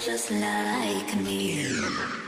just like me.